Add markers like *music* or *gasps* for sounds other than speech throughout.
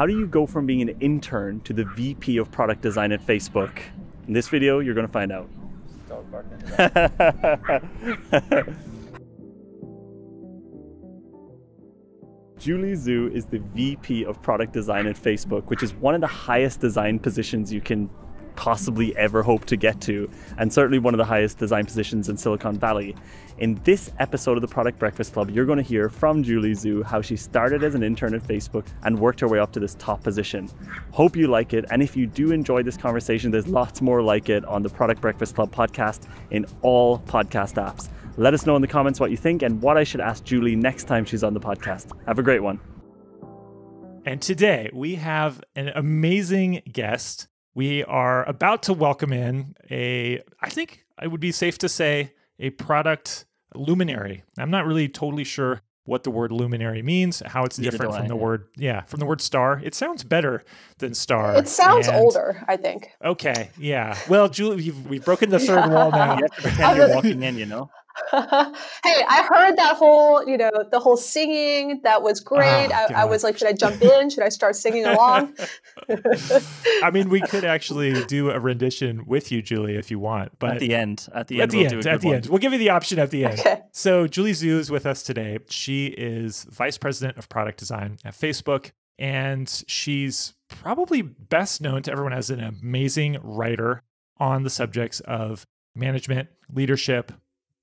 How do you go from being an intern to the VP of product design at Facebook? In this video, you're going to find out. *laughs* Julie Zhuo is the VP of product design at Facebook, which is one of the highest design positions you can possibly ever hope to get to, and certainly one of the highest design positions in Silicon Valley. In this episode of the Product Breakfast Club, you're going to hear from Julie Zhuo how she started as an intern at Facebook and worked her way up to this top position. Hope you like it, and if you do enjoy this conversation, there's lots more like it on the Product Breakfast Club podcast in all podcast apps. Let us know in the comments what you think and what I should ask Julie next time she's on the podcast. Have a great one. And today we have an amazing guest we are about to welcome in a, I think it would be safe to say, a product luminary. I'm not really totally sure what the word luminary means, how it's Neither different from I, the yeah. word, yeah, from the word star. It sounds better than star. It sounds And- older, I think. Okay, yeah. Well, Julie, you've, we've broken the *laughs* third wall now. You have to pretend you're walking in, you know? *laughs* hey, I heard that whole, you know, the whole singing. That was great. Oh, I, I was like, should I jump in? Should I start singing along? *laughs* I mean, we could *laughs* actually do a rendition with you, Julie, if you want. But At the end. At the at end, the we'll end, do a at the one. end. We'll give you the option at the end. Okay. So Julie Zhuo is with us today. She is vice president of product design at Facebook, and she's probably best known to everyone as an amazing writer on the subjects of management, leadership,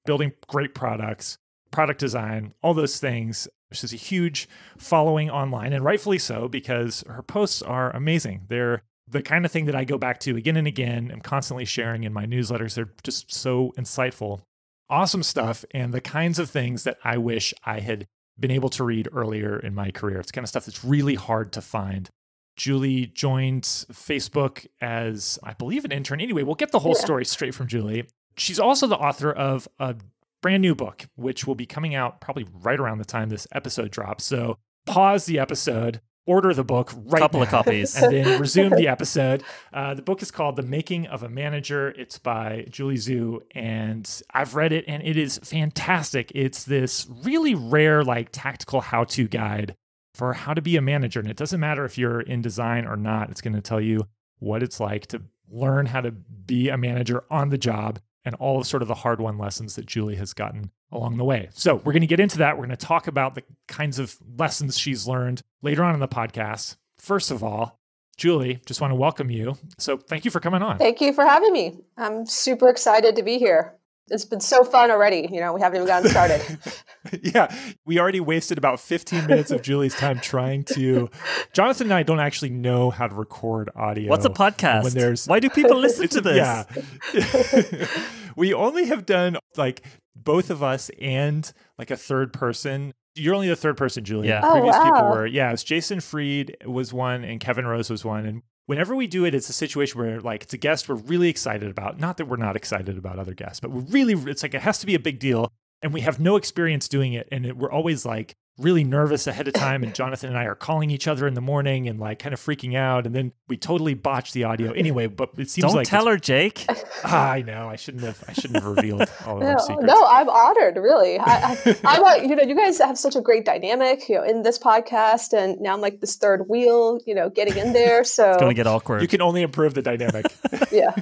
building great products, product design, all those things. She has a huge following online, and rightfully so, because her posts are amazing. They're the kind of thing that I go back to again and again. I'm constantly sharing in my newsletters. They're just so insightful awesome stuff and the kinds of things that I wish I had been able to read earlier in my career. It's kind of stuff that's really hard to find. Julie joined Facebook as, I believe, an intern. Anyway, we'll get the whole Yeah. story straight from Julie. She's also the author of a brand new book, which will be coming out probably right around the time this episode drops. So pause the episode, order the book right Couple of copies. and then *laughs* resume the episode. Uh, the book is called The Making of a Manager. It's by Julie Zhuo, and I've read it, and it is fantastic. It's this really rare, like, tactical how to guide for how to be a manager. And it doesn't matter if you're in design or not, it's going to tell you what it's like to learn how to be a manager on the job and all of sort of the hard won lessons that Julie has gotten along the way. So we're going to get into that. We're going to talk about the kinds of lessons she's learned later on in the podcast. First of all, Julie, just want to welcome you. So thank you for coming on. Thank you for having me. I'm super excited to be here. It's been so fun already. You know, we haven't even gotten started. *laughs* yeah, we already wasted about 15 minutes of Julie's time trying to. *laughs* Jonathan and I don't actually know how to record audio. What's a podcast? When there's Why do people listen to this? Yeah. *laughs* we only have done like both of us and like a third person. You're only the third person, Julie. Yeah. The Oh, Previous people were, yeah, it was Jason Fried was one and Kevin Rose was one. And whenever we do it, it's a situation where like it's a guest we're really excited about. Not that we're not excited about other guests, but we're really, it's like it has to be a big deal. And we have no experience doing it. And it, we're always like really nervous ahead of time. And Jonathan and I are calling each other in the morning and like kind of freaking out. And then we totally botch the audio anyway. But it seems Don't like tell her, Jake. *laughs* Ah, I know. I shouldn't have. I shouldn't have revealed all of no, our secrets. no, I'm honored, really. I, I, *laughs* I'm like, you know, you guys have such a great dynamic, you know, in this podcast, and now I'm like this third wheel, you know, getting in there. So It's going to get awkward. You can only improve the dynamic. *laughs* yeah,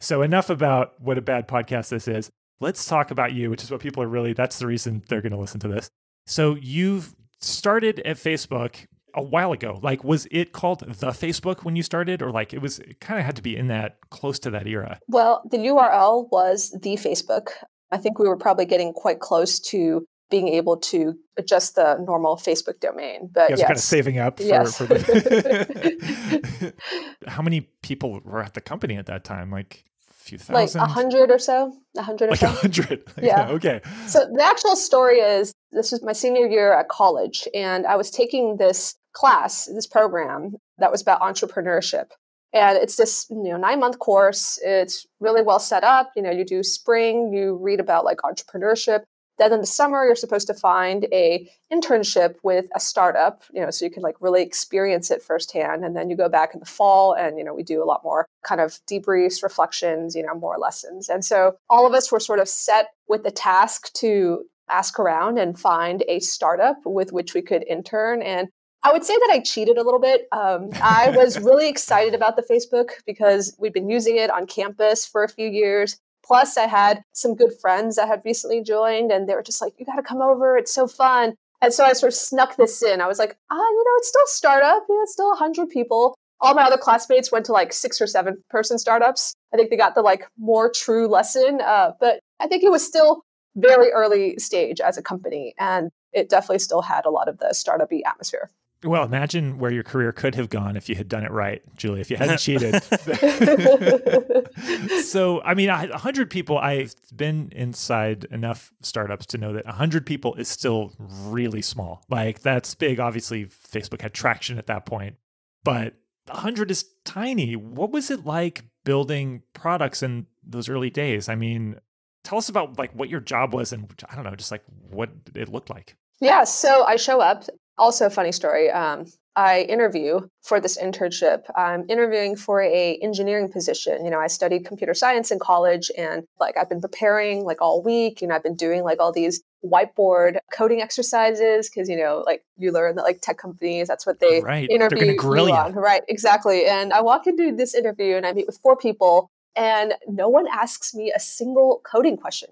so enough about what a bad podcast this is. Let's talk about you, which is what people are really. That's the reason they're going to listen to this. So you've started at Facebook a while ago. Like, was it called the Facebook when you started, or like it was? It kind of had to be in that close to that era. Well, the URL was the Facebook. I think we were probably getting quite close to being able to adjust the normal Facebook domain. But yes, kind of saving up for, Yes. for the. *laughs* *laughs* How many people were at the company at that time? Like a few like a hundred or so, a hundred or Like a hundred. *laughs* Yeah. okay. So the actual story is this was my senior year at college, and I was taking this class, this program that was about entrepreneurship. And it's this you know nine month course. It's really well set up. You know, you do spring, you read about like entrepreneurship. Then in the summer, you're supposed to find a internship with a startup. You know, so you can like really experience it firsthand. And then you go back in the fall, and you know, we do a lot more kind of debriefs, reflections. You know, more lessons. And so all of us were sort of set with the task to ask around and find a startup with which we could intern. And I would say that I cheated a little bit. Um, I was *laughs* really excited about the Facebook because we'd been using it on campus for a few years. Plus, I had some good friends that had recently joined, and they were just like, "You got to come over; it's so fun." And so I sort of snuck this in. I was like, "Ah, you know, it's still startup. Yeah, it's still hundred people." All my other classmates went to like six or seven person startups. I think they got the like more true lesson, uh, but I think it was still very early stage as a company, and it definitely still had a lot of the startup-y atmosphere. Well, imagine where your career could have gone if you had done it right, Julie, if you hadn't *laughs* cheated. *laughs* so, I mean, 100 people, I've been inside enough startups to know that 100 people is still really small. Like, that's big. Obviously, Facebook had traction at that point, but 100 is tiny. What was it like building products in those early days? I mean, tell us about like what your job was and I don't know, just like what it looked like. Yeah, so I show up also, funny story. Um, I interview for this internship. I'm interviewing for a engineering position. You know, I studied computer science in college, and like I've been preparing like all week. You know, I've been doing like all these whiteboard coding exercises because you know, like you learn that like tech companies that's what they right. interview you on. Right, exactly. And I walk into this interview and I meet with four people and no one asks me a single coding question.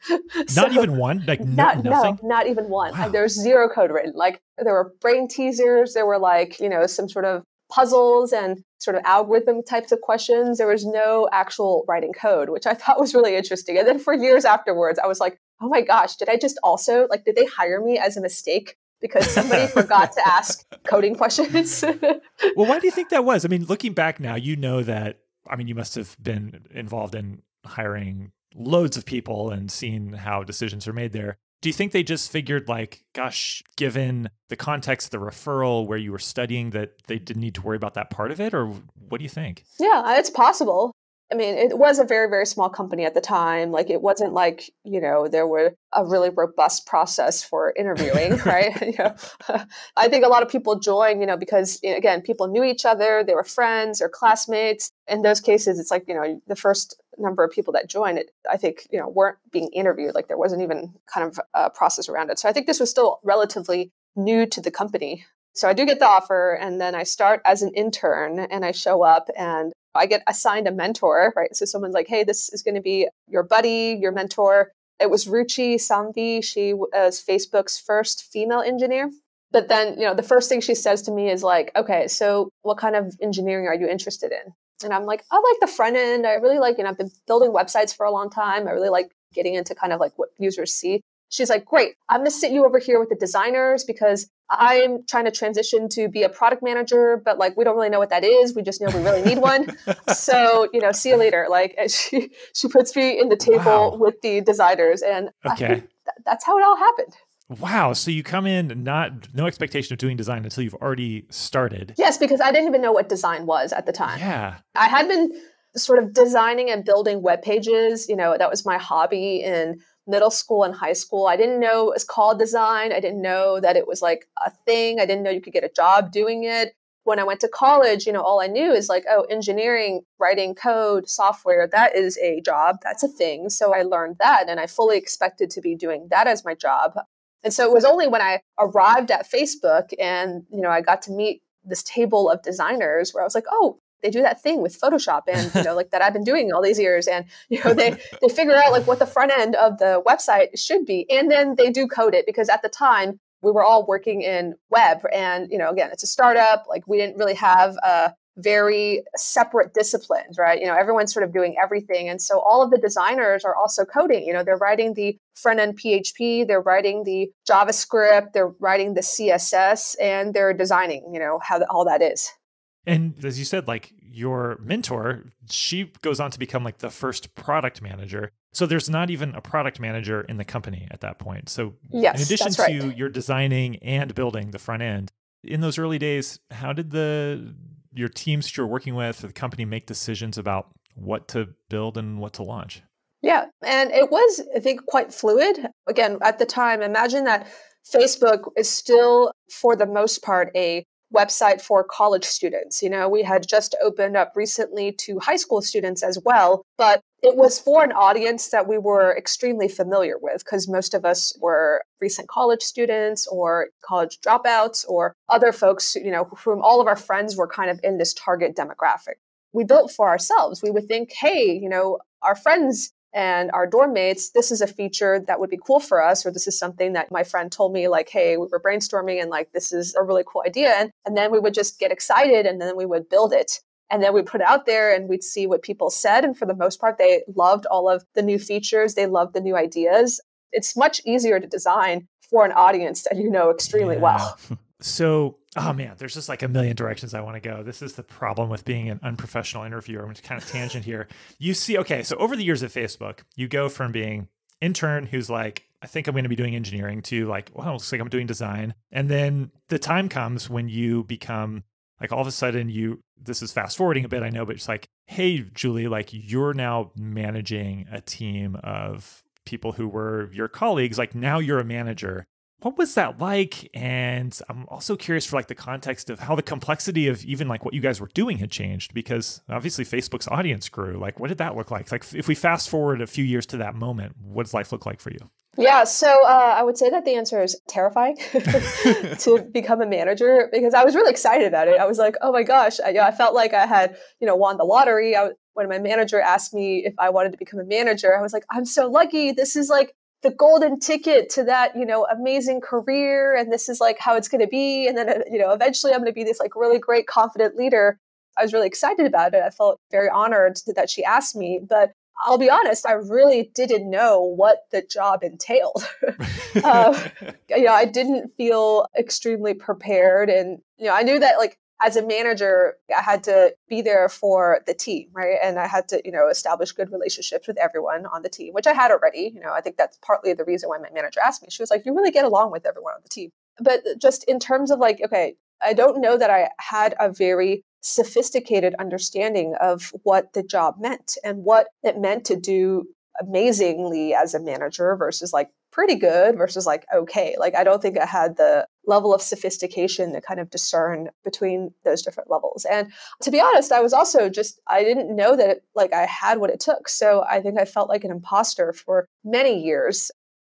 *laughs* so, not even one? Like no, not, nothing? No, not even one. Wow. There's zero code written. Like there were brain teasers, there were like, you know, some sort of puzzles and sort of algorithm types of questions. There was no actual writing code, which I thought was really interesting. And then for years afterwards, I was like, oh my gosh, did I just also like did they hire me as a mistake? Because somebody *laughs* forgot to ask coding questions. well, why do you think that was? I mean, looking back now, you know that I mean, you must have been involved in hiring loads of people and seeing how decisions are made there. Do you think they just figured, like, gosh, given the context, of the referral, where you were studying, that they didn't need to worry about that part of it? Or what do you think? Yeah, it's possible. I mean, it was a very, very small company at the time. Like, it wasn't like, you know, there were a really robust process for interviewing, *laughs* right? *laughs* you know, I think a lot of people join, you know, because, again, people knew each other, they were friends or classmates. In those cases, it's like, you know, the first number of people that joined it, I think, you know, weren't being interviewed. Like, there wasn't even kind of a process around it. So I think this was still relatively new to the company. So I do get the offer, and then I start as an intern and I show up and I get assigned a mentor, right? So someone's like, hey, this is going to be your buddy, your mentor. It was Ruchi Sanghvi. She was Facebook's first female engineer. But then, you know, the first thing she says to me is like, okay, so what kind of engineering are you interested in? And I'm like, I like the front end. I really like, you know, I've been building websites for a long time. I really like getting into kind of like what users see. She's like, great, I'm going to sit you over here with the designers because I'm trying to transition to be a product manager, but like we don't really know what that is. We just know we really need one. *laughs* so, you know, see you later. Like *laughs* she she puts me in the table wow. with the designers and okay. Th- that's how it all happened. Wow. So you come in not no expectation of doing design until you've already started. Yes, because I didn't even know what design was at the time. Yeah. I had been sort of designing and building web pages, you know, that was my hobby in middle school and high school. I didn't know it was called design. I didn't know that it was like a thing. I didn't know you could get a job doing it. When I went to college, you know, all I knew is like, oh, engineering, writing code, software, that is a job. That's a thing. So I learned that and I fully expected to be doing that as my job. And so it was only when I arrived at Facebook and, you know, I got to meet this table of designers where I was like, oh, they do that thing with Photoshop and you know *laughs* like that I've been doing all these years and you know they they figure out like what the front end of the website should be and then they do code it because at the time we were all working in web and you know again it's a startup like we didn't really have a very separate disciplines right? You know everyone's sort of doing everything and so all of the designers are also coding you know they're writing the front end php they're writing the javascript they're writing the css and they're designing you know how the, all that is and as you said, like your mentor, she goes on to become like the first product manager. So there's not even a product manager in the company at that point. So yes, in addition to right. your designing and building the front end, in those early days, how did the your teams that you're working with, the company make decisions about what to build and what to launch? Yeah, and it was, I think, quite fluid. Again, at the time, imagine that Facebook is still, for the most part, a website for college students. You know, we had just opened up recently to high school students as well, but it was for an audience that we were extremely familiar with because most of us were recent college students or college dropouts or other folks, you know, whom all of our friends were kind of in this target demographic. We built for ourselves. We would think, hey, you know, our friends and our dorm mates, this is a feature that would be cool for us, or this is something that my friend told me, like, hey, we were brainstorming and like, this is a really cool idea. And, and then we would just get excited and then we would build it. And then we put it out there and we'd see what people said. And for the most part, they loved all of the new features. They loved the new ideas. It's much easier to design for an audience that you know extremely yeah. well. *laughs* So, oh man, there's just like a million directions I want to go. This is the problem with being an unprofessional interviewer. I'm just kind of tangent here. You see, okay, so over the years at Facebook, you go from being intern who's like, I think I'm going to be doing engineering to like, well, looks like I'm doing design. And then the time comes when you become like all of a sudden you this is fast forwarding a bit, I know, but it's like, hey, Julie, like you're now managing a team of people who were your colleagues. Like now you're a manager what was that like and i'm also curious for like the context of how the complexity of even like what you guys were doing had changed because obviously facebook's audience grew like what did that look like like if we fast forward a few years to that moment what does life look like for you yeah, so uh, I would say that the answer is terrifying *laughs* *laughs* to become a manager because I was really excited about it. I was like, oh my gosh, I, you know, I felt like I had, you know, won the lottery. I, when my manager asked me if I wanted to become a manager, I was like, I'm so lucky. This is like the golden ticket to that, you know, amazing career. And this is like how it's going to be. And then, uh, you know, eventually I'm going to be this like really great, confident leader. I was really excited about it. I felt very honored that she asked me. But I'll be honest, I really didn't know what the job entailed. *laughs* *laughs* uh, you know, I didn't feel extremely prepared. And, you know, I knew that like as a manager, I had to be there for the team, right? And I had to, you know, establish good relationships with everyone on the team, which I had already. You know, I think that's partly the reason why my manager asked me. She was like, you really get along with everyone on the team. But just in terms of like, okay, I don't know that I had a very sophisticated understanding of what the job meant and what it meant to do amazingly as a manager versus like pretty good versus like okay. Like I don't think I had the level of sophistication to kind of discern between those different levels. And to be honest, I was also just I didn't know that it, like I had what it took. So I think I felt like an imposter for many years.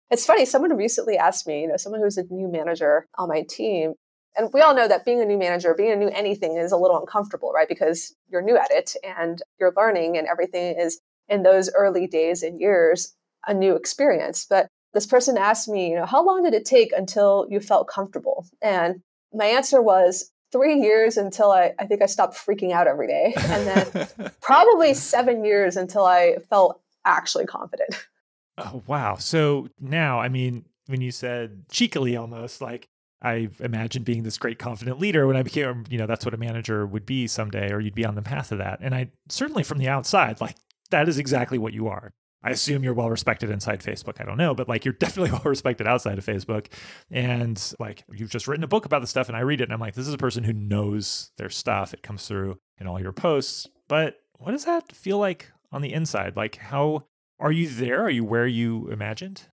It's funny, someone recently asked me, you know, someone who's a new manager on my team, and we all know that being a new manager, being a new anything is a little uncomfortable, right? Because you're new at it and you're learning and everything is in those early days and years a new experience. But this person asked me, you know, how long did it take until you felt comfortable? And my answer was three years until I, I think I stopped freaking out every day. And then *laughs* probably seven years until I felt actually confident. *laughs* Oh, wow. So now, I mean, when you said cheekily almost, like I imagined being this great confident leader when I became, you know, that's what a manager would be someday, or you'd be on the path of that. And I certainly from the outside, like that is exactly what you are. I assume you're well respected inside Facebook. I don't know, but like you're *laughs* definitely well respected outside of Facebook. And like you've just written a book about the stuff, and I read it, and I'm like, this is a person who knows their stuff. It comes through in all your posts. But what does that feel like on the inside? Like, how are you there? Are you where you imagined?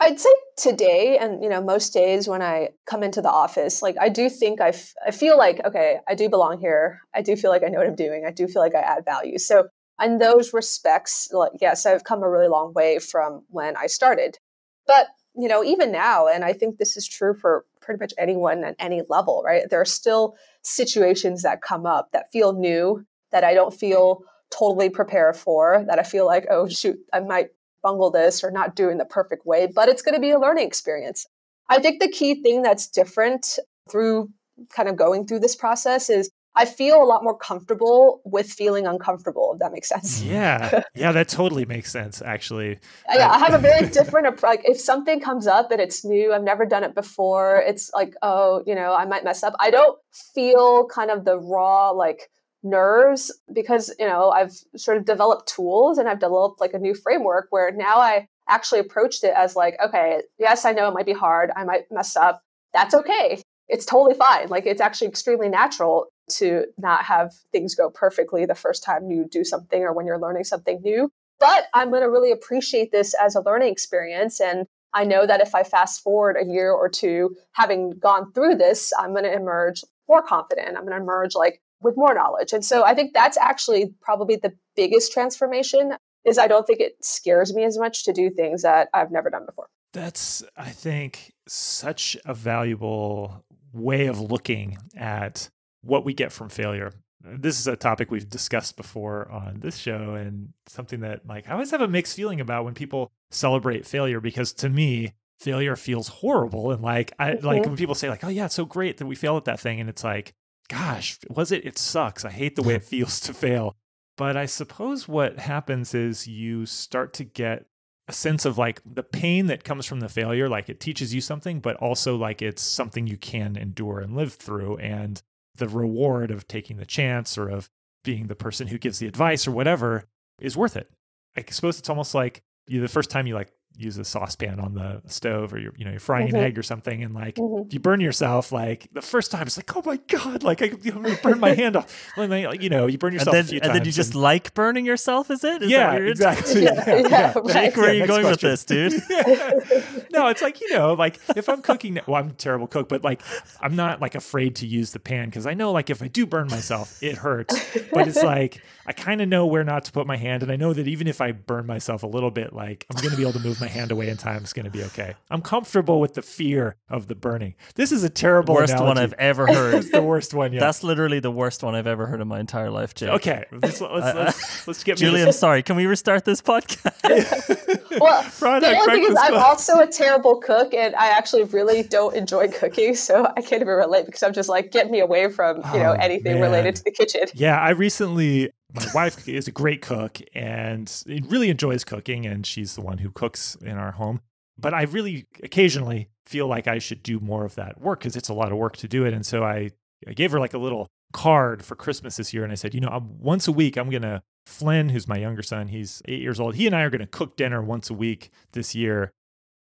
I'd say today, and you know, most days when I come into the office, like I do think I, f- I feel like okay, I do belong here. I do feel like I know what I'm doing. I do feel like I add value. So in those respects, yes, I've come a really long way from when I started. But, you know, even now, and I think this is true for pretty much anyone at any level, right? There are still situations that come up that feel new, that I don't feel totally prepared for, that I feel like, oh, shoot, I might bungle this or not do in the perfect way, but it's going to be a learning experience. I think the key thing that's different through kind of going through this process is I feel a lot more comfortable with feeling uncomfortable, if that makes sense. Yeah. Yeah, that totally makes sense, actually. Uh, yeah, I have a very *laughs* different approach. Like, if something comes up and it's new, I've never done it before, it's like, oh, you know, I might mess up. I don't feel kind of the raw, like, nerves because, you know, I've sort of developed tools and I've developed like a new framework where now I actually approached it as like, okay, yes, I know it might be hard. I might mess up. That's okay it's totally fine. Like it's actually extremely natural to not have things go perfectly the first time you do something or when you're learning something new. But I'm going to really appreciate this as a learning experience. And I know that if I fast forward a year or two, having gone through this, I'm going to emerge more confident. I'm going to emerge like with more knowledge. And so I think that's actually probably the biggest transformation is I don't think it scares me as much to do things that I've never done before. That's, I think, such a valuable way of looking at what we get from failure. This is a topic we've discussed before on this show, and something that, like, I always have a mixed feeling about when people celebrate failure because to me, failure feels horrible. And like, I mm-hmm. like when people say, like, oh, yeah, it's so great that we failed at that thing. And it's like, gosh, was it? It sucks. I hate the way *laughs* it feels to fail. But I suppose what happens is you start to get a sense of like the pain that comes from the failure, like it teaches you something, but also like it's something you can endure and live through. And the reward of taking the chance or of being the person who gives the advice or whatever is worth it. I suppose it's almost like you the first time you like use a saucepan on the stove or you're you know you're frying mm-hmm. an egg or something and like mm-hmm. if you burn yourself like the first time it's like oh my god like I, am gonna burn my hand off. *laughs* And then, you know you burn yourself and then, and then you just and, like burning yourself is it? Is yeah exactly. *laughs* Yeah, yeah, yeah, right. Jake where are you going question. with this dude? *laughs* No it's like you know like if I'm cooking well I'm a terrible cook but like I'm not like afraid to use the pan because I know like if I do burn myself it hurts. But it's like I kind of know where not to put my hand and I know that even if I burn myself a little bit like I'm gonna be able to move my hand away in time. It's going to be okay. I'm comfortable with the fear of the burning. This is a terrible worst analogy. one I've ever heard. *laughs* it's the worst one. Yeah, that's literally the worst one I've ever heard in my entire life, Jake. Okay, let's *laughs* let's, uh, let's, let's get. Julie, I'm sorry. Can we restart this podcast? *laughs* well, the only thing is, I'm also a terrible cook, and I actually really don't enjoy cooking, so I can't even relate because I'm just like, get me away from you know oh, anything man. related to the kitchen. Yeah, I recently my wife is a great cook and really enjoys cooking, and she's the one who cooks in our home. But I really occasionally feel like I should do more of that work because it's a lot of work to do it. And so I, I gave her like a little card for Christmas this year, and I said, you know, I'm, once a week, I'm gonna Flynn, who's my younger son, he's eight years old. He and I are gonna cook dinner once a week this year,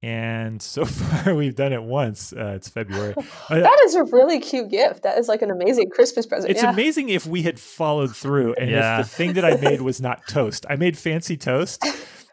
and so *laughs* far, we've done it once. Uh, it's February. *laughs* Uh, that is a really cute gift. That is like an amazing Christmas present. It's yeah. amazing if we had followed through and yeah. if the thing that I made was not *laughs* toast. I made fancy toast.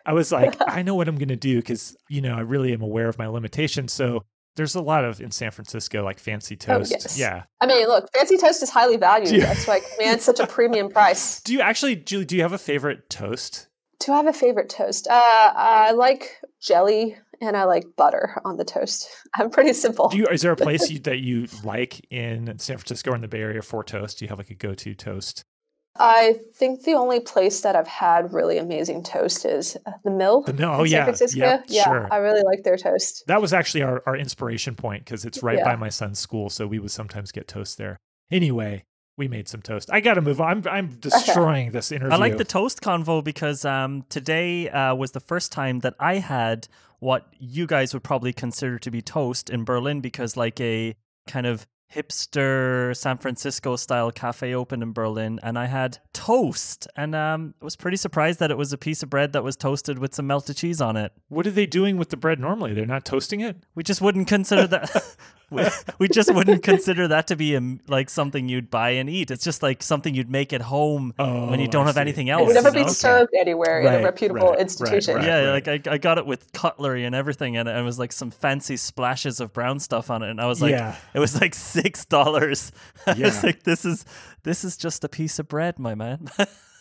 I was like, I know what I'm going to do because, you know, I really am aware of my limitations. So there's a lot of in San Francisco like fancy oh, toast. Oh, yes. Yeah. I mean, look, fancy toast is highly valued. You, That's why it commands such a premium price. Do you actually, Julie, do you have a favorite toast? Do I have a favorite toast? Uh, I like jelly and I like butter on the toast. *laughs* I'm pretty simple. Do you, is there a place *laughs* you, that you like in San Francisco or in the Bay Area for toast? Do you have like a go-to toast? I think the only place that I've had really amazing toast is uh, the Mill. The Mill, oh yeah, Francisco. Yep, yeah, sure. I really like their toast. That was actually our, our inspiration point because it's right yeah. by my son's school, so we would sometimes get toast there. Anyway, we made some toast. I got to move on. I'm I'm destroying this interview. *laughs* I like the toast convo because um, today uh, was the first time that I had what you guys would probably consider to be toast in Berlin because like a kind of hipster San Francisco style cafe opened in Berlin and I had toast and um I was pretty surprised that it was a piece of bread that was toasted with some melted cheese on it. What are they doing with the bread normally? They're not toasting it? We just wouldn't consider that *laughs* *laughs* we, *laughs* we just wouldn't consider that to be a, like something you'd buy and eat. It's just like something you'd make at home oh, when you don't I have see. anything else. It would never be served anywhere right, in a reputable right, institution. Right, yeah, like I, I got it with cutlery and everything, and it was like some fancy splashes of brown stuff on it, and I was like, yeah. it was like six dollars. Yeah. *laughs* I was like, this is this is just a piece of bread, my man.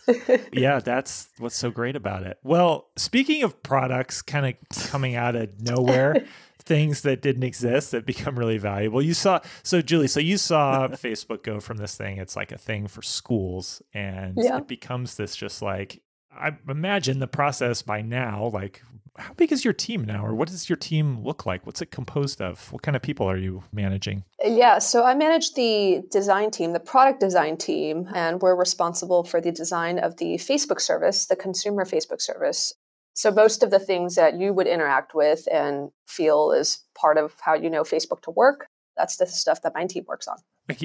*laughs* yeah, that's what's so great about it. Well, speaking of products kind of coming out of nowhere, things that didn't exist that become really valuable. You saw, so Julie, so you saw *laughs* Facebook go from this thing, it's like a thing for schools, and yeah. it becomes this just like, I imagine the process by now, like, how big is your team now, or what does your team look like? What's it composed of? What kind of people are you managing? Yeah, so I manage the design team, the product design team, and we're responsible for the design of the Facebook service, the consumer Facebook service. So most of the things that you would interact with and feel is part of how you know Facebook to work, that's the stuff that my team works on.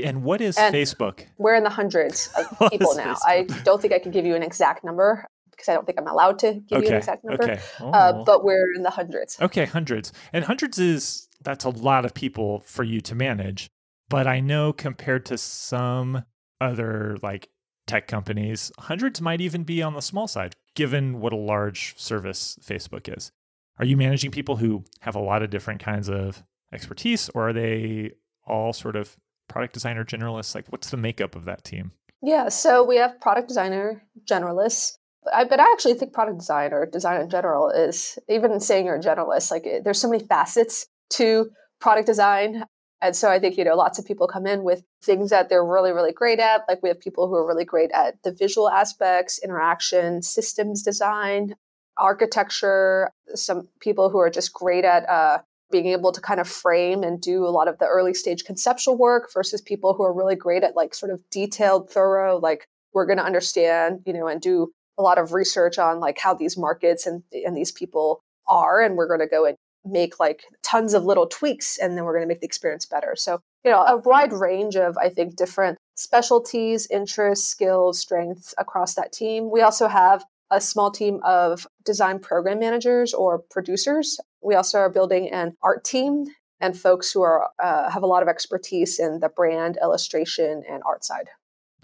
And what is and Facebook? We're in the hundreds of *laughs* people now. Facebook? I don't think I can give you an exact number because I don't think I'm allowed to give okay. you an exact number. Okay. Oh. Uh, but we're in the hundreds. Okay, hundreds. And hundreds is that's a lot of people for you to manage. But I know compared to some other like tech companies, hundreds might even be on the small side, given what a large service Facebook is. Are you managing people who have a lot of different kinds of expertise, or are they all sort of product designer generalists? Like, what's the makeup of that team? Yeah, so we have product designer generalists. I, but I actually think product design or design in general is even saying you're a generalist. Like there's so many facets to product design. And so I think, you know, lots of people come in with things that they're really, really great at. Like we have people who are really great at the visual aspects, interaction, systems design, architecture, some people who are just great at uh, being able to kind of frame and do a lot of the early stage conceptual work versus people who are really great at like sort of detailed, thorough, like we're going to understand, you know, and do a lot of research on like how these markets and, and these people are. And we're going to go and make like tons of little tweaks and then we're going to make the experience better. So, you know, a wide range of, I think, different specialties, interests, skills, strengths across that team. We also have a small team of design program managers or producers. We also are building an art team and folks who are uh, have a lot of expertise in the brand illustration and art side.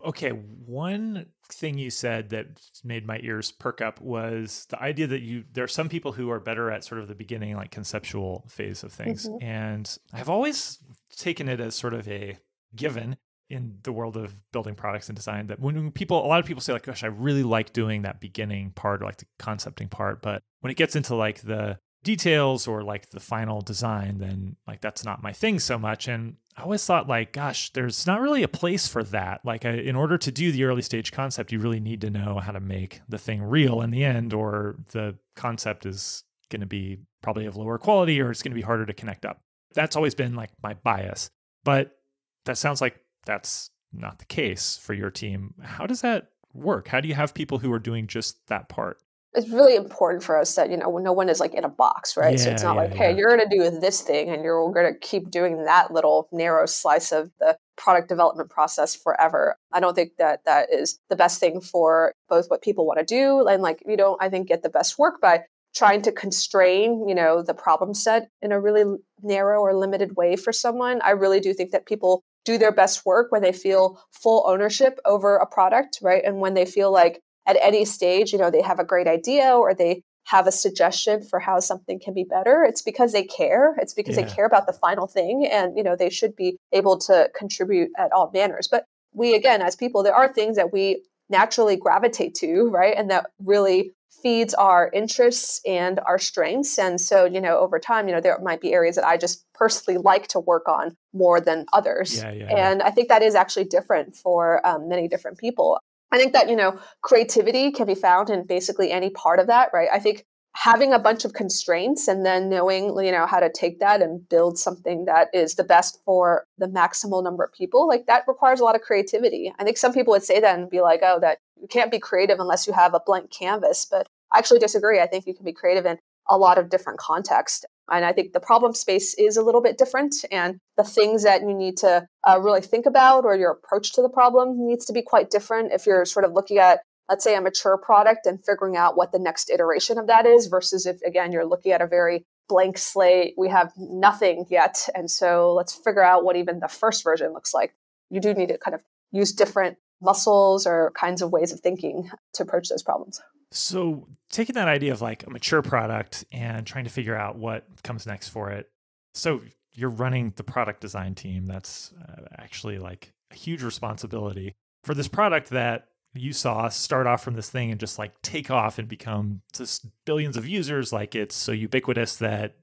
Okay, one thing you said that made my ears perk up was the idea that you there are some people who are better at sort of the beginning like conceptual phase of things mm-hmm. and i've always taken it as sort of a given in the world of building products and design that when people a lot of people say like gosh i really like doing that beginning part or like the concepting part but when it gets into like the details or like the final design then like that's not my thing so much and I always thought like, gosh, there's not really a place for that. Like, in order to do the early stage concept, you really need to know how to make the thing real in the end, or the concept is going to be probably of lower quality, or it's going to be harder to connect up. That's always been like my bias. But that sounds like that's not the case for your team. How does that work? How do you have people who are doing just that part? It's really important for us that you know no one is like in a box right? Yeah, so it's not yeah, like hey yeah. you're going to do this thing and you're going to keep doing that little narrow slice of the product development process forever. I don't think that that is the best thing for both what people want to do and like you don't i think get the best work by trying to constrain you know the problem set in a really narrow or limited way for someone. I really do think that people do their best work when they feel full ownership over a product right? And when they feel like at any stage, you know, they have a great idea or they have a suggestion for how something can be better it's because they care it's because yeah. they care about the final thing and you know they should be able to contribute at all manners. But we again as people there are things that we naturally gravitate to right and that really feeds our interests and our strengths. And so you know over time you know there might be areas that i just personally like to work on more than others. Yeah, yeah, and i think that is actually different for um, many different people I think that, you know, creativity can be found in basically any part of that, right? I think having a bunch of constraints and then knowing, you know, how to take that and build something that is the best for the maximal number of people, like that requires a lot of creativity. I think some people would say that and be like, oh, that you can't be creative unless you have a blank canvas. But I actually disagree. I think you can be creative in a lot of different contexts. And I think the problem space is a little bit different. And the things that you need to uh, really think about or your approach to the problem needs to be quite different if you're sort of looking at, let's say, a mature product and figuring out what the next iteration of that is versus if, again, you're looking at a very blank slate, we have nothing yet. And so let's figure out what even the first version looks like. You do need to kind of use different muscles or kinds of ways of thinking to approach those problems. So, taking that idea of like a mature product and trying to figure out what comes next for it. So, you're running the product design team. That's uh, actually like a huge responsibility for this product that you saw start off from this thing and just like take off and become just billions of users. Like it's so ubiquitous that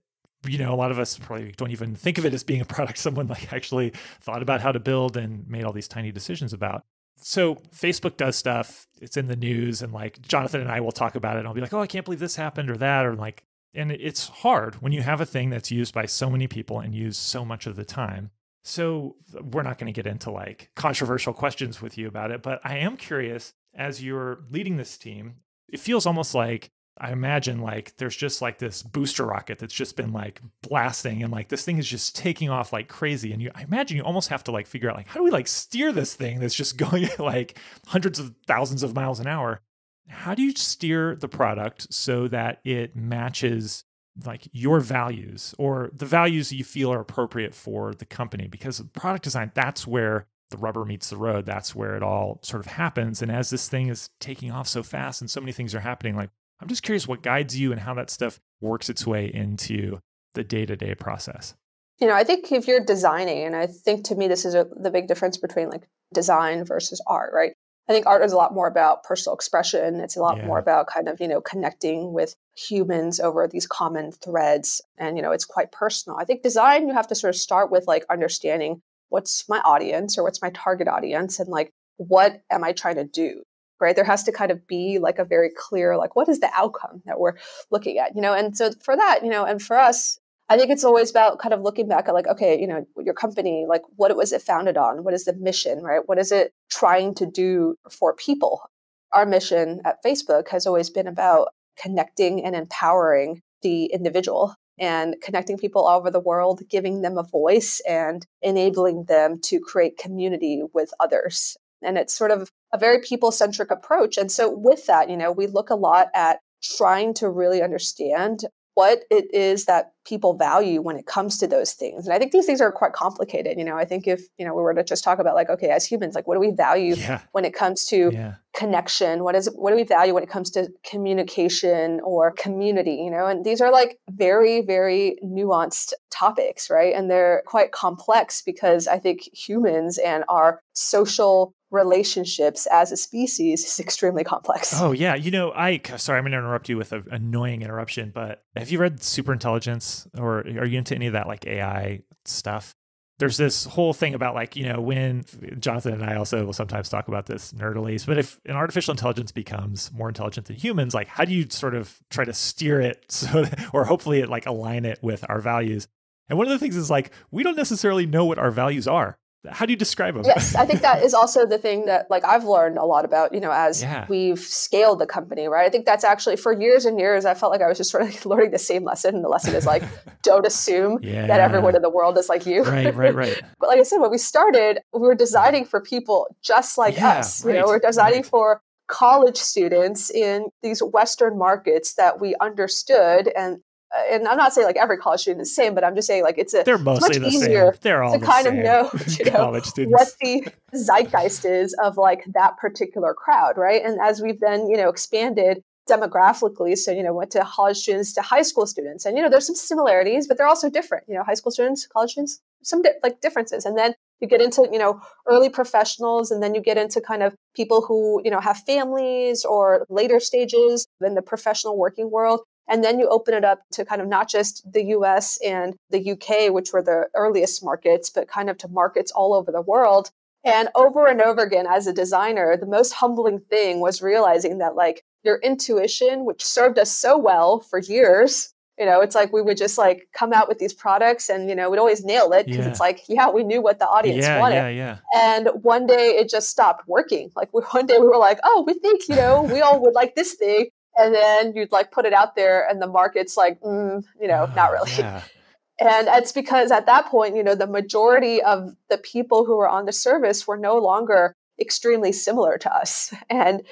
you know, a lot of us probably don't even think of it as being a product *laughs* someone like actually thought about how to build and made all these tiny decisions about so Facebook does stuff. It's in the news, and like Jonathan and I will talk about it. And I'll be like, "Oh, I can't believe this happened," or that, or like, and it's hard when you have a thing that's used by so many people and used so much of the time. So we're not going to get into like controversial questions with you about it, but I am curious as you're leading this team. It feels almost like I imagine like there's just like this booster rocket that's just been like blasting and like this thing is just taking off like crazy. And you I imagine you almost have to like figure out like how do we like steer this thing that's just *laughs* going like hundreds of thousands of miles an hour? How do you steer the product so that it matches like your values or the values you feel are appropriate for the company? Because product design, that's where the rubber meets the road. That's where it all sort of happens. And as this thing is taking off so fast and so many things are happening, like I'm just curious what guides you and how that stuff works its way into the day to day process. You know, I think if you're designing, and I think to me this is a, the big difference between like design versus art, right? I think art is a lot more about personal expression. It's a lot Yeah. more about kind of, you know, connecting with humans over these common threads. And, you know, it's quite personal. I think design, you have to sort of start with like understanding what's my audience or what's my target audience and like what am I trying to do? Right. There has to kind of be like a very clear, like, what is the outcome that we're looking at? You know, and so for that, you know, and for us, I think it's always about kind of looking back at like, okay, you know, your company, like what was it founded on? What is the mission, right? What is it trying to do for people? Our mission at Facebook has always been about connecting and empowering the individual and connecting people all over the world, giving them a voice and enabling them to create community with others. And it's sort of a very people centric approach. And so, with that, you know, we look a lot at trying to really understand what it is that people value when it comes to those things. And I think these things are quite complicated. You know, I think if, you know, we were to just talk about like, okay, as humans, like what do we value Yeah. when it comes to Yeah. connection? What is what do we value when it comes to communication or community? You know, and these are like very, very nuanced topics, right? And they're quite complex because I think humans and our social relationships as a species is extremely complex. Oh yeah, you know, I sorry, I'm going to interrupt you with an annoying interruption, but have you read Superintelligence or are you into any of that like AI stuff? There's this whole thing about like, you know, when Jonathan and I also will sometimes talk about this nerdily, but if an artificial intelligence becomes more intelligent than humans, like how do you sort of try to steer it *laughs* so that, or hopefully it like align it with our values? And one of the things is like we don't necessarily know what our values are. How do you describe them? yes i think that is also the thing that like i've learned a lot about you know as Yeah. we've scaled the company right i think that's actually for years and years i felt like i was just sort of like *laughs* learning the same lesson and the lesson is like *laughs* don't assume Yeah. that everyone in the world is like you Right, right, right. *laughs* but like i said when we started we were designing for people just like Yeah, us you know we're designing right. for college students in these western markets that we understood and and i'm not saying like every college student is the same but i'm just saying like it's a They're mostly much the easier same. They're all to the kind of know, *laughs* you know, what the zeitgeist is of like that particular crowd, right? And as we've then, you know, expanded demographically, so you know, went to college students to high school students, and you know, there's some similarities, but they're also different. You know, high school students, college students, some di- like differences, and then you get into you know early professionals, and then you get into kind of people who you know have families or later stages in the professional working world. And then you open it up to kind of not just the US and the UK, which were the earliest markets, but kind of to markets all over the world. And over and over again, as a designer, the most humbling thing was realizing that, like, your intuition, which served us so well for years, you know, it's like we would just like come out with these products and, you know, we'd always nail it because Yeah. it's like, yeah, we knew what the audience yeah, wanted. yeah, yeah. And one day it just stopped working. Like we, *laughs* one day we were like, oh, we think, you know, we all would like this thing. And then you'd like put it out there and the market's like, mm, you know, not Oh, really. Yeah. *laughs* And it's because at that point, you know, the majority of the people who were on the service were no longer extremely similar to us. *laughs* And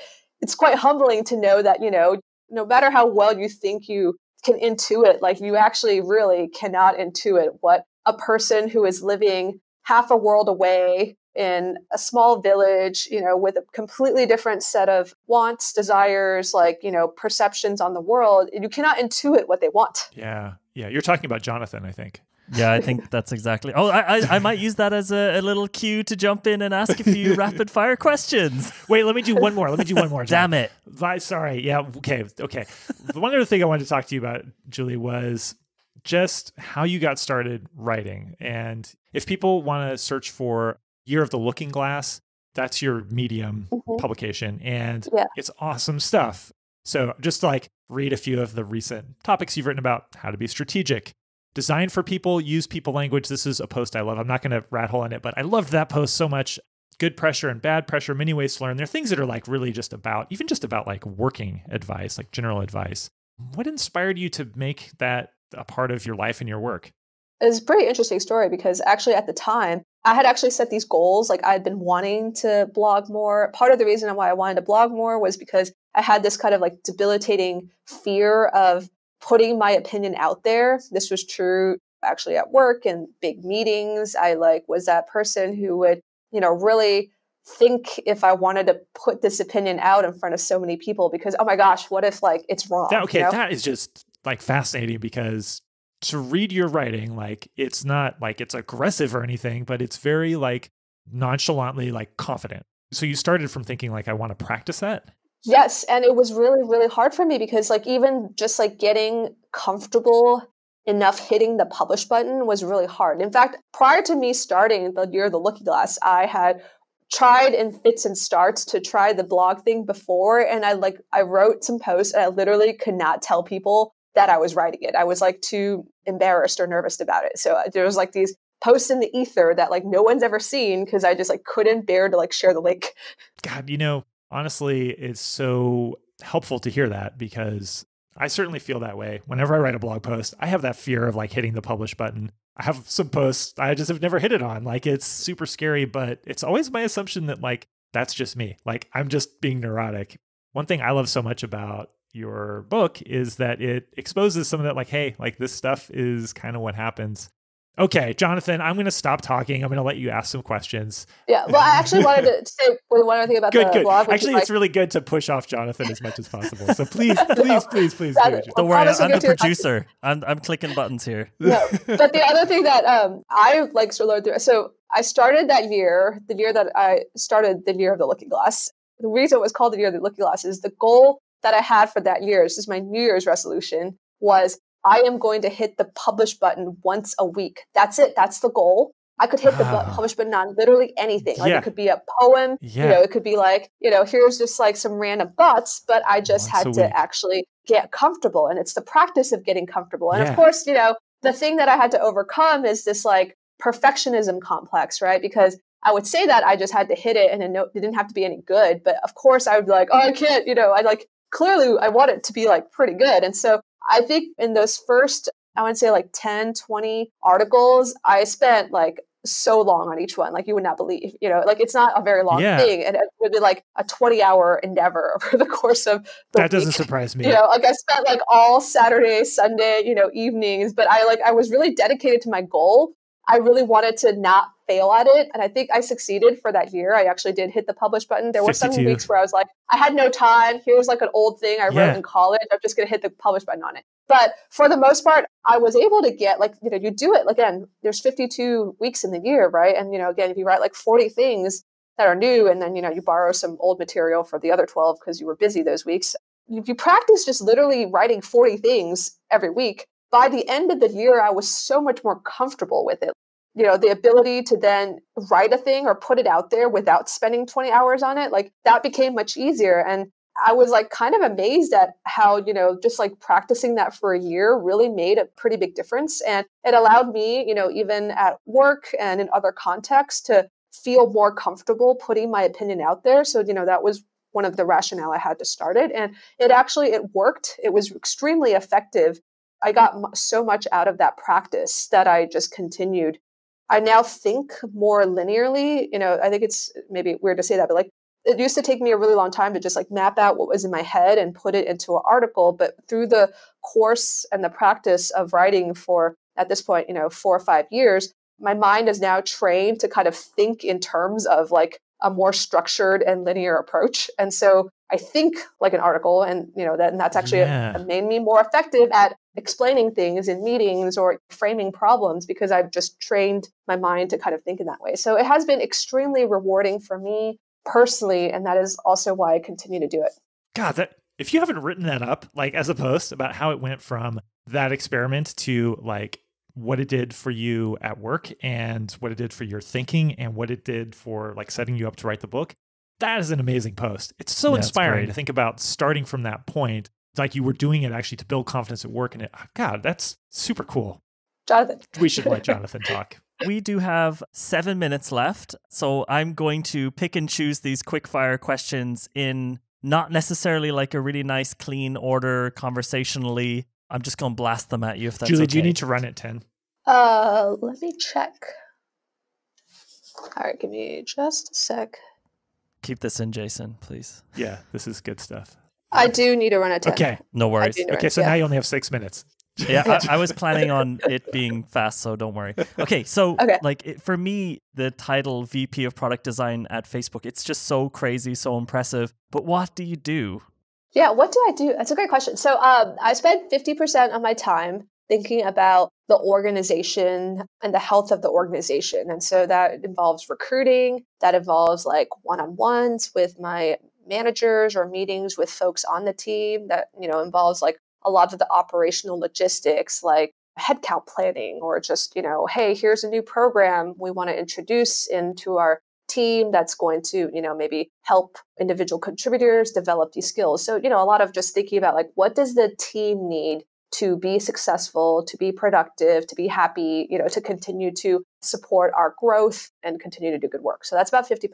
it's quite humbling to know that, you know, no matter how well you think you can intuit, like you actually really cannot intuit what a person who is living half a world away in a small village, you know, with a completely different set of wants, desires, like, you know, perceptions on the world, you cannot intuit what they want. Yeah. Yeah. You're talking about Jonathan, I think. Yeah, I think that's exactly. Oh, I, I, I might use that as a, a little cue to jump in and ask a few *laughs* rapid fire questions. Wait, let me do one more. Let me do one more. John. Damn it. Vi- Sorry. Yeah. Okay. Okay. The one other thing I wanted to talk to you about, Julie, was just how you got started writing. And if people want to search for Year of the Looking Glass, that's your medium Mhm. publication. And Yeah. it's awesome stuff. So just like read a few of the recent topics you've written about how to be strategic. Design for people, use people language. This is a post I love. I'm not going to rat hole in it, but I loved that post so much. Good pressure and bad pressure, many ways to learn. There are things that are like really just about, even just about like working advice, like general advice. What inspired you to make that a part of your life and your work? It's a pretty interesting story because actually at the time, I had actually set these goals. Like I had been wanting to blog more. Part of the reason why I wanted to blog more was because I had this kind of like debilitating fear of putting my opinion out there. This was true actually at work and big meetings. I like was that person who would, you know, really think if I wanted to put this opinion out in front of so many people because oh my gosh, what if like it's wrong? That, okay, you know? that is just like fascinating because to read your writing, like it's not like it's aggressive or anything, but it's very like nonchalantly like confident. So you started from thinking like I want to practice that? Yes, and it was really really hard for me because like even just like getting comfortable enough hitting the publish button was really hard. In fact, prior to me starting the year of the looking glass, I had tried in fits and starts to try the blog thing before and I like I wrote some posts and I literally could not tell people that I was writing it. I was like too embarrassed or nervous about it. So uh, there was like these posts in the ether that like no one's ever seen because I just like couldn't bear to like share the link. God, you know, honestly, it's so helpful to hear that because I certainly feel that way. Whenever I write a blog post, I have that fear of like hitting the publish button. I have some posts I just have never hit it on. Like it's super scary, but it's always my assumption that like that's just me. Like I'm just being neurotic. One thing I love so much about your book is that it exposes some of that like hey, like this stuff is kind of what happens Okay, Jonathan, I'm going to stop talking. I'm going to let you ask some questions. Yeah, well, I actually wanted to *laughs* say one other thing about good, the good. blog. Actually, it's really good to push off Jonathan as much as possible. So *laughs* please, please, please, please do it. Don't worry, I'm the producer. I'm, I'm clicking buttons here. *laughs* No, but the other thing that um, I like to learn through. So I started that year, the year that I started the year of the Looking Glass. The reason it was called the year of the Looking Glass is the goal that I had for that year. This is my New Year's resolution was I am going to hit the publish button once a week. That's it. That's the goal. I could hit the ah. publish button on literally anything. Like yeah. it could be a poem. Yeah. You know, it could be like, you know, here's just like some random thoughts, but I just once had to week. actually get comfortable. And it's the practice of getting comfortable. And yeah. of course, you know, the thing that I had to overcome is this like perfectionism complex, right? Because I would say that I just had to hit it and it didn't have to be any good. But of course I would be like, oh, I can't, you know, I like clearly I want it to be like pretty good. And so I think in those first, I would say like 10, 20 articles, I spent like so long on each one. Like you would not believe, you know, like it's not a very long yeah. thing. And it would be like a 20 hour endeavor *laughs* over the course of That week. doesn't surprise me. You know, like I spent like all Saturday, Sunday, you know, evenings, but I like, I was really dedicated to my goal. I really wanted to not fail at it. And I think I succeeded for that year. I actually did hit the publish button. There were 52. some weeks where I was like, I had no time. Here's like an old thing I yeah. wrote in college. I'm just going to hit the publish button on it. But for the most part, I was able to get like, you know, you do it again, there's 52 weeks in the year, right? And, you know, again, if you write like 40 things that are new and then, you know, you borrow some old material for the other 12 because you were busy those weeks, if you practice just literally writing 40 things every week, by the end of the year, I was so much more comfortable with it. You know the ability to then write a thing or put it out there without spending 20 hours on it like that became much easier. And i was like kind of amazed at how you know just like practicing that for a year really made a pretty big difference. And it allowed me you know even at work and in other contexts to feel more comfortable putting my opinion out there. So you know that was one of the rationale i had to start it. And it actually it worked. It was extremely effective I got so much out of that practice that I just continued I now think more linearly. You know, I think it's maybe weird to say that, but like it used to take me a really long time to just like map out what was in my head and put it into an article. But through the course and the practice of writing for at this point, you know, four or five years, my mind is now trained to kind of think in terms of like a more structured and linear approach. And so I think like an article, and you know that and that's actually yeah. a, made me more effective at explaining things in meetings or framing problems because I've just trained my mind to kind of think in that way. So it has been extremely rewarding for me personally, and that is also why I continue to do it. God, that if you haven't written that up like as a post about how it went from that experiment to like what it did for you at work and what it did for your thinking and what it did for like setting you up to write the book that is an amazing post. It's so yeah, inspiring to think about starting from that point, like you were doing it actually to build confidence at work. And it, God, that's super cool. Jonathan. We should let *laughs* Jonathan talk. We do have seven minutes left. So I'm going to pick and choose these quick fire questions in not necessarily like a really nice, clean order conversationally. I'm just going to blast them at you if that's Julie, okay. do you need to run it 10? Uh, let me check. All right, give me just a sec. Keep this in, Jason, please. Yeah, this is good stuff. I do need to run a 10. Okay. No worries. Okay, so yeah. now you only have six minutes. yeah, I, I, was *laughs* planning on it being fast, so don't worry. Okay, so okay. like it, for me, the title VP of Product Design at Facebook, it's just so crazy, so impressive. But what do you do? Yeah, what do I do? That's a great question. So um, I spend 50% of my time thinking about the organization and the health of the organization. And so that involves recruiting, that involves like one on ones with my managers or meetings with folks on the team, that, you know, involves like a lot of the operational logistics, like headcount planning or just, you know, hey, here's a new program we want to introduce into our team that's going to, you know, maybe help individual contributors develop these skills. So, you know, a lot of just thinking about like what does the team need to be successful, to be productive, to be happy, you know, to continue to support our growth and continue to do good work. So that's about 50%.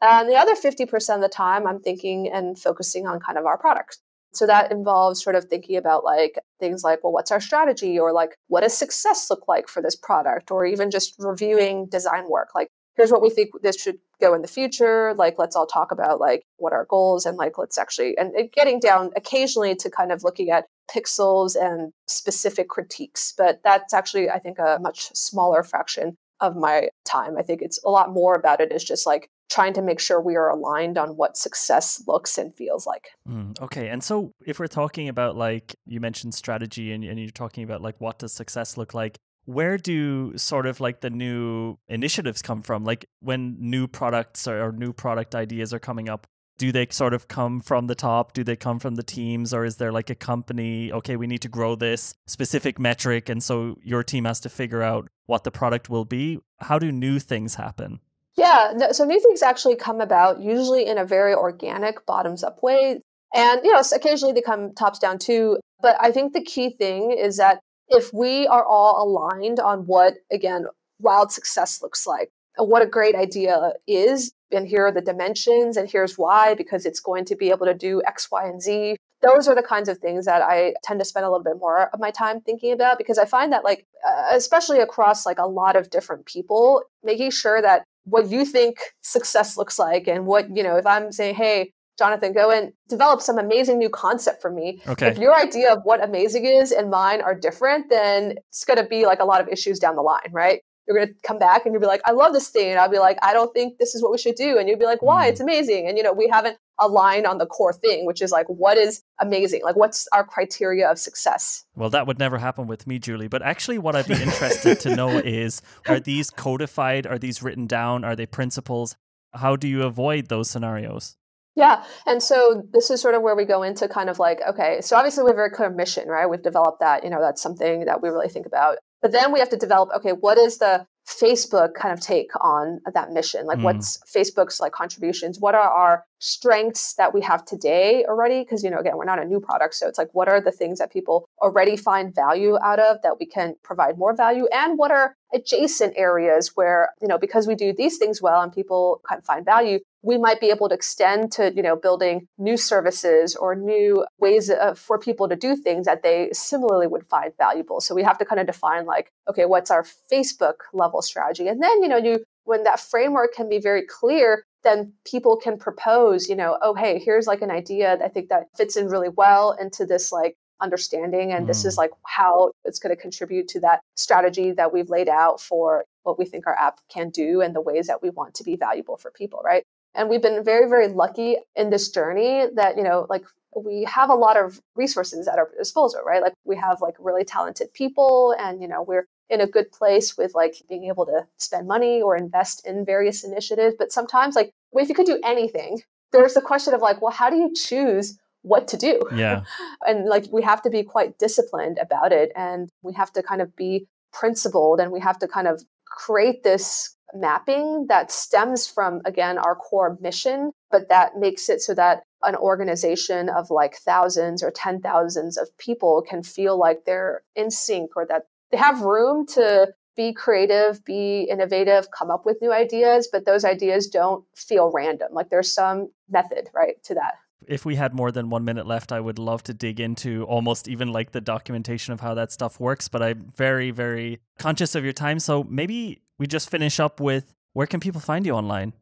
And the other 50% of the time, I'm thinking and focusing on kind of our products. So that involves sort of thinking about like things like, well, what's our strategy? Or like, what does success look like for this product? Or even just reviewing design work. Like, here's what we think this should go in the future. Like, let's all talk about like what our goals and like, let's actually, and, and getting down occasionally to kind of looking at pixels and specific critiques. But that's actually, I think, a much smaller fraction of my time. I think it's a lot more about it is just like trying to make sure we are aligned on what success looks and feels like. Mm, okay. And so if we're talking about like you mentioned strategy and, and you're talking about like what does success look like, where do sort of like the new initiatives come from? Like when new products or, new product ideas are coming up, do they sort of come from the top? Do they come from the teams? Or is there like a company, okay, we need to grow this specific metric. And so your team has to figure out what the product will be? How do new things happen? Yeah, so new things actually come about usually in a very organic, bottoms up way. And, you know, occasionally they come tops down too. But I think the key thing is that if we are all aligned on what, again, wild success looks like, what a great idea is, and here are the dimensions, and here's why, because it's going to be able to do X, Y, and Z. Those are the kinds of things that I tend to spend a little bit more of my time thinking about because I find that, like, uh, especially across like a lot of different people, making sure that what you think success looks like and what, you know, if I'm saying, hey, Jonathan, go and develop some amazing new concept for me. Okay. If your idea of what amazing is and mine are different, then it's going to be like a lot of issues down the line, right? You're going to come back and you'll be like, I love this thing. And I'll be like, I don't think this is what we should do. And you'll be like, why? Mm. It's amazing. And, you know, we haven't aligned on the core thing, which is like, what is amazing? Like, what's our criteria of success? Well, that would never happen with me, Julie. But actually, what I'd be interested to know *laughs* is are these codified? Are these written down? Are they principles? How do you avoid those scenarios? Yeah. And so this is sort of where we go into kind of like, okay, so obviously we have a very clear mission, right? We've developed that, you know, that's something that we really think about. But then we have to develop, okay, what is the Facebook kind of take on that mission? Like, mm. what's Facebook's like contributions? What are our strengths that we have today already? Because, you know, again, we're not a new product. So it's like, what are the things that people already find value out of that we can provide more value? And what are adjacent areas where, you know, because we do these things well and people of find value, we might be able to extend to you know building new services or new ways of, for people to do things that they similarly would find valuable. So we have to kind of define like okay what's our facebook level strategy? And then you know you when that framework can be very clear then people can propose you know oh hey here's like an idea that i think that fits in really well into this like understanding and mm. this is mm. like how it's going to contribute to that strategy that we've laid out for what we think our app can do and the ways that we want to be valuable for people right and we've been very, very lucky in this journey that, you know, like we have a lot of resources at our disposal, right? Like we have like really talented people and, you know, we're in a good place with like being able to spend money or invest in various initiatives. But sometimes like if you could do anything, there's the question of like, well, how do you choose what to do? Yeah. *laughs* and like we have to be quite disciplined about it and we have to kind of be principled and we have to kind of create this mapping that stems from, again, our core mission, but that makes it so that an organization of like thousands or ten thousands of people can feel like they're in sync or that they have room to be creative, be innovative, come up with new ideas, but those ideas don't feel random. Like there's some method, right, to that. If we had more than one minute left, I would love to dig into almost even like the documentation of how that stuff works, but I'm very, very conscious of your time. So maybe we just finish up with where can people find you online?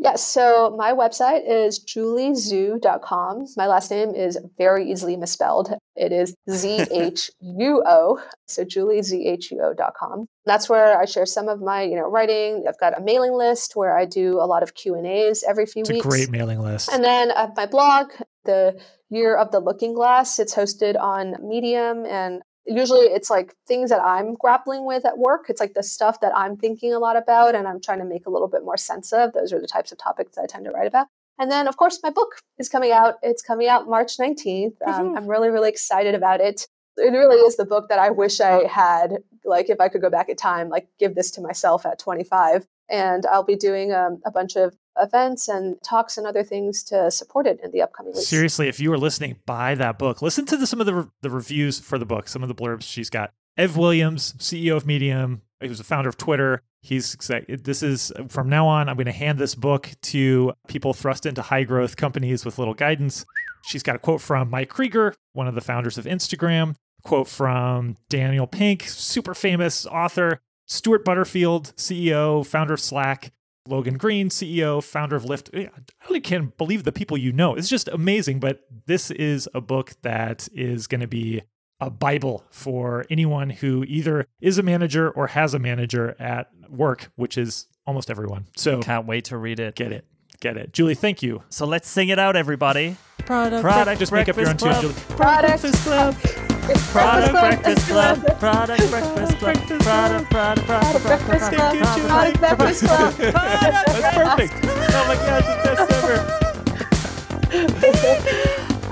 Yes, so my website is juliezhuo.com. My last name is very easily misspelled. It is Z H U O, *laughs* so juliezhuo.com. That's where I share some of my, you know, writing. I've got a mailing list where I do a lot of Q and A's every few it's weeks. a great mailing list. And then I have my blog, the Year of the Looking Glass. It's hosted on Medium, and usually it's like things that I'm grappling with at work. It's like the stuff that I'm thinking a lot about and I'm trying to make a little bit more sense of. Those are the types of topics that I tend to write about. And then, of course, my book is coming out. It's coming out March 19th. Um, I'm really, really excited about it. It really is the book that I wish I had, like, if I could go back in time, like, give this to myself at 25. And I'll be doing um, a bunch of events and talks and other things to support it in the upcoming weeks. Seriously, if you are listening, buy that book. Listen to the, some of the, re- the reviews for the book, some of the blurbs she's got. Ev Williams, CEO of Medium, he was the founder of Twitter. He's this is from now on. I'm going to hand this book to people thrust into high growth companies with little guidance. She's got a quote from Mike Krieger, one of the founders of Instagram. Quote from Daniel Pink, super famous author. Stewart Butterfield, CEO, founder of Slack. Logan Green, CEO, founder of Lyft. I really can't believe the people you know. It's just amazing. But this is a book that is going to be a Bible for anyone who either is a manager or has a manager at work, which is almost everyone. So can't wait to read it. Get it. Get it. Julie, thank you. So let's sing it out, everybody. Product, Product just make up your own tune, Julie. Product Breakfast Club. Product Breakfast Club. Product Breakfast Club. Product, product, product, breakfast club. Product Breakfast Club. *laughs* That's perfect. Oh my gosh, it's best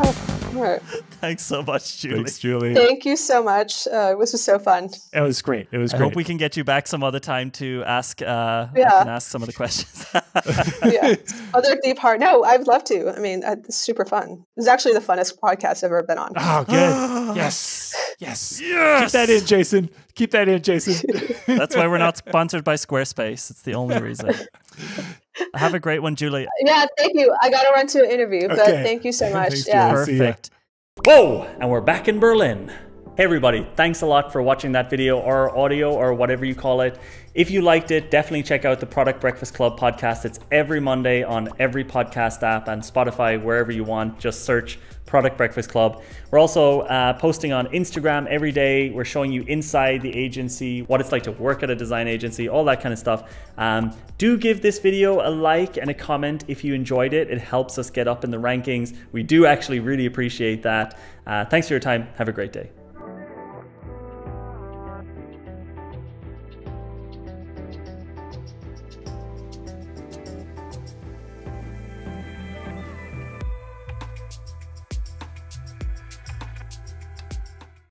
ever. *laughs* Thanks so much, Julie. Thanks, Julie. Thank you so much. Uh, this was so fun. It was great. It was I great. hope we can get you back some other time to ask. Uh, yeah. I can ask some of the questions. *laughs* *laughs* yeah, other deep heart. No, I would love to. I mean, uh, it's super fun. It's actually the funnest podcast I've ever been on. Oh, good. yes. *gasps* Yes. Yes. Keep that in, Jason. Keep that in, Jason. That's why we're not *laughs* sponsored by Squarespace. It's the only reason. Have a great one, Julie. Yeah, thank you. I got to run to an interview, but thank you so *laughs* much. Thanks, yeah. Perfect. Whoa! And we're back in Berlin. Hey everybody, thanks a lot for watching that video or audio or whatever you call it. If you liked it, definitely check out the Product Breakfast Club podcast. It's every Monday on every podcast app and Spotify, wherever you want. Just search Product Breakfast Club. We're also uh, posting on Instagram every day. We're showing you inside the agency, what it's like to work at a design agency, all that kind of stuff. Um, do give this video a like and a comment if you enjoyed it. It helps us get up in the rankings. We do actually really appreciate that. Uh, thanks for your time. Have a great day.